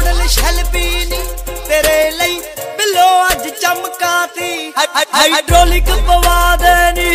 Model Shelby ਨੀ ਤੇਰੇ ਲਈ। ਬਿੱਲੋ ਅੱਜ ਚਮਕਾਤੀ। ਹਾਈਡ੍ਰੋਲਿਕ ਪਵਾ ਦੇਨੀ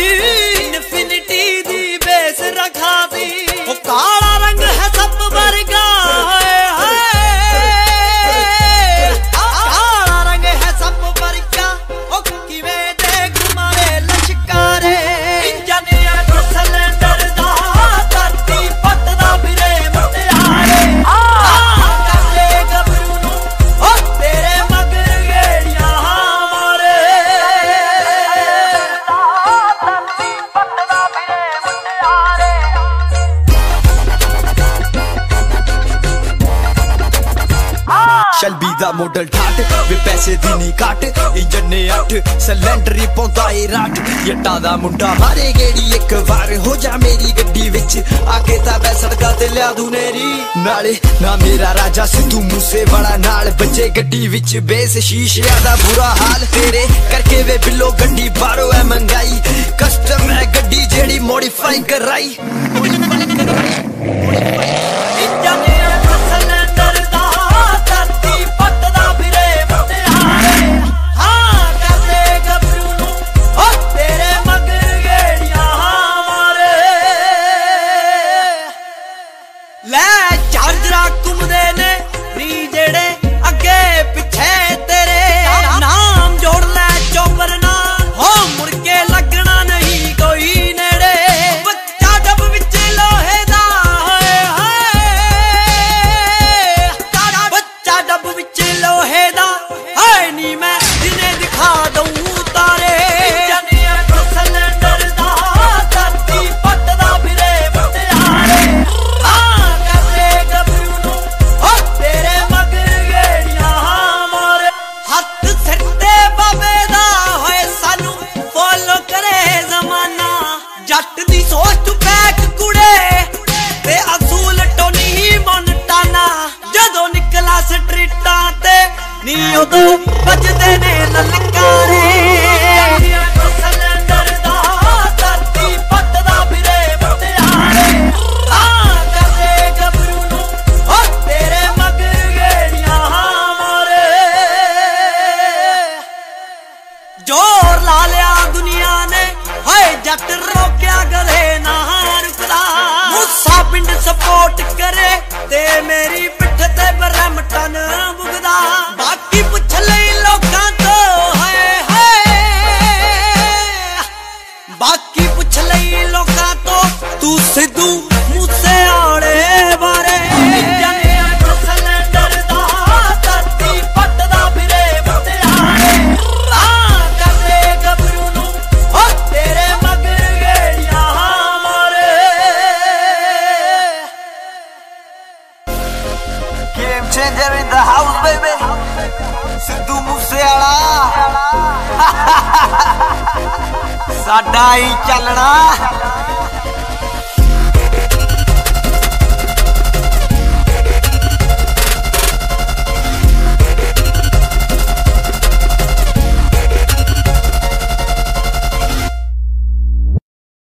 ਦਾ ਮਾਡਲ ਠਾਟ, ਵੇ ਪੈਸੇ ਦੀ ਨਹੀਂ ਘਟ ਇੰਜਨ 8 ਸਿਲੰਡਰ ਹੀ ਪਾਉਂਦਾ ਏ ਰਾਟ। ਜੱਟਾਂ ਦਾ ਮੁੰਡਾ ਮਾਰੇ ਗੇੜੀ, ਇੱਕ ਵਾਰ ਹੋ ਜਾ ਮੇਰੀ ਗੱਡੀ ਵਿੱਚ। ਆ ਕੇ ਤਾਂ ਮੈਂ ਸੜਕਾਂ ਤੇ ਲਿਆ ਦੂ ਨੇਰੀ। ਨਾਲੇ ਨਾ ਮੇਰਾ ਰਾਜਾ ਸਿੱਧੂ ਮੂਸੇ ਵਾਲਾ ਨਾਲ ਬੱਚੇ ਗੱਡੀ ਵਿੱਚ ਬੇਸ ਸ਼ੀਸ਼ਿਆਂ ਦਾ ਬੁਰਾ ਹਾਲ। ਤੇਰੇ ਕਰਕੇ ਵੇ ਬਿੱਲੋ ਗੱਡੀ ਬਾਹਰੋਂ ਐ ਮੰਗਾਈ। ਕਸਟਮ ਹੈ ਗੱਡੀ ਜਿਹੜੀ ਮੋਡੀਫਾਈ ਕਰਾਈ। ਘੁੰਮਦੇ ਨੇ ਨੀ ਜਿਹੜੇ ਜੱਟ ਦੀ ਸੋਚ ਤੂੰ ਪੈਕ ਕੁੜੇ ਤੇ ਅਸੂਲ ਟੋਨੀ ਮੋਨਟਾਨਾ ਜਦੋਂ ਨਿਕਲਾ ਸਟਰੀਟਾਂ ਤੇ, ਨੀ ਉਦੋਂ changer in the house, baby. Sidhu Moose ਵਾਲਾ ਸਾਡਾ ਹੀ ਚੱਲਣਾ